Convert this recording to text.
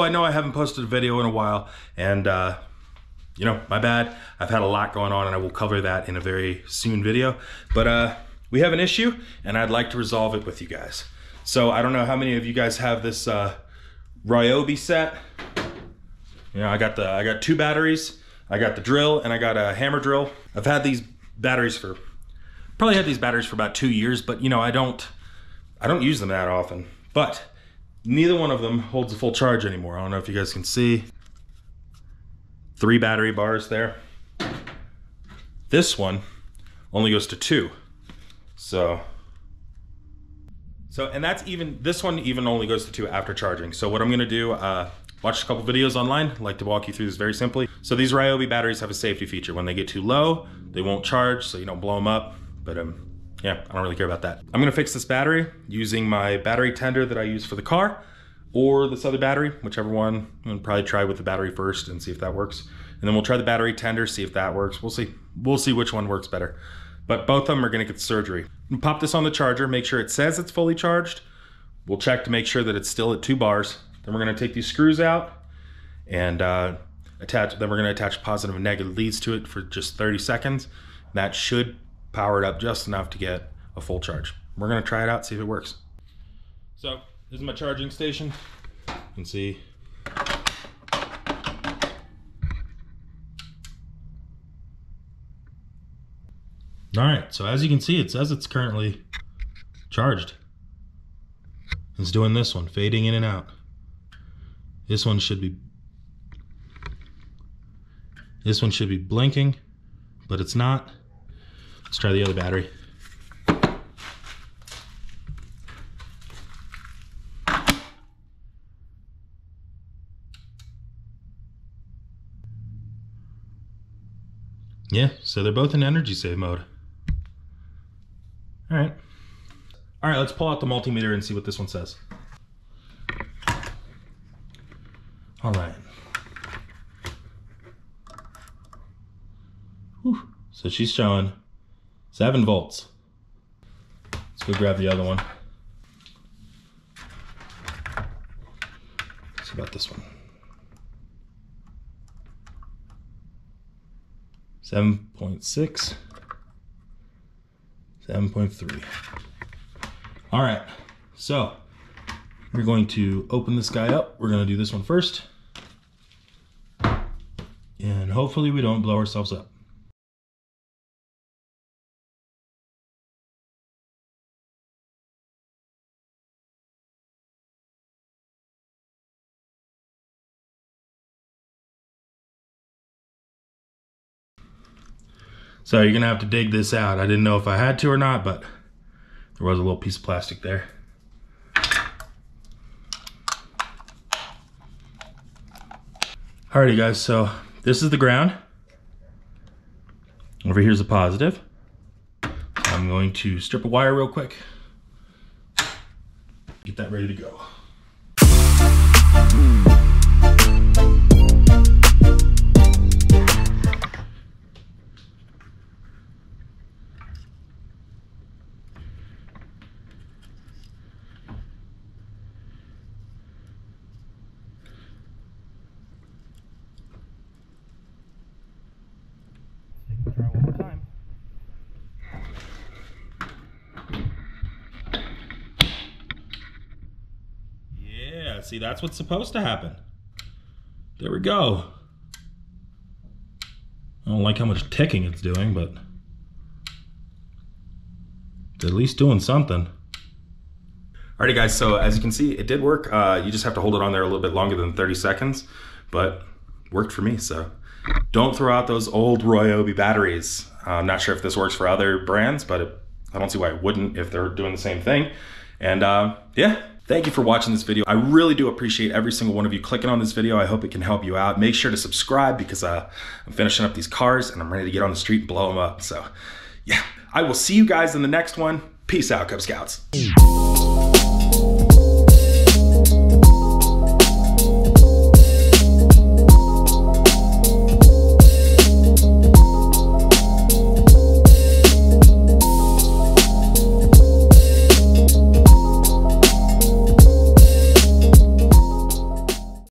I know I haven't posted a video in a while, and uh, you know, my bad. I've had a lot going on, and I will cover that in a very soon video. But uh, we have an issue, and I'd like to resolve it with you guys. So I don't know how many of you guys have this uh, Ryobi set. You know, I got the I got two batteries. I got the drill, and I got a hammer drill. I've had these batteries for probably had these batteries for about two years, but you know, I don't I don't use them that often. But neither one of them holds a full charge anymore. I don't know if you guys can see. Three battery bars there. This one only goes to two. So, so, and that's even, this one even only goes to two after charging. So what I'm gonna do, uh, watch a couple videos online. I like to walk you through this very simply. So these Ryobi batteries have a safety feature. When they get too low, they won't charge, so you don't blow them up. But um, yeah, I don't really care about that. I'm gonna fix this battery using my battery tender that I use for the car or this other battery, whichever one. I'll probably try with the battery first and see if that works. And then we'll try the battery tender, see if that works. We'll see. We'll see which one works better. But both of them are gonna get surgery. Pop this on the charger, make sure it says it's fully charged. We'll check to make sure that it's still at two bars. Then we're gonna take these screws out and uh, attach, then we're gonna attach positive and negative leads to it for just 30 seconds. That should power it up just enough to get a full charge. We're gonna try it out, see if it works. So this is my charging station. You can see. All right, so as you can see, it says it's currently charged. It's doing this one, fading in and out. This one should be this one should be blinking, but it's not. Let's try the other battery. Yeah, so they're both in energy save mode. All right. All right, let's pull out the multimeter and see what this one says. All right. Whew. So she's showing seven volts. Let's go grab the other one. See about this one. 7.6, 7.3. All right, so we're going to open this guy up. We're gonna do this one first. And hopefully we don't blow ourselves up. So you're gonna have to dig this out. I didn't know if I had to or not, but there was a little piece of plastic there. Alrighty guys, so this is the ground. Over here's the positive. I'm going to strip a wire real quick. Get that ready to go. Try See, that's what's supposed to happen. There we go. I don't like how much ticking it's doing, but it's at least doing something. Alrighty guys, so as you can see, it did work. Uh, you just have to hold it on there a little bit longer than 30 seconds, but worked for me, so. Don't throw out those old Ryobi batteries. Uh, I'm not sure if this works for other brands, but it, I don't see why it wouldn't if they're doing the same thing. And uh, yeah, thank you for watching this video. I really do appreciate every single one of you clicking on this video. I hope it can help you out. Make sure to subscribe because uh, I'm finishing up these cars and I'm ready to get on the street and blow them up. So yeah, I will see you guys in the next one. Peace out, Cub Scouts.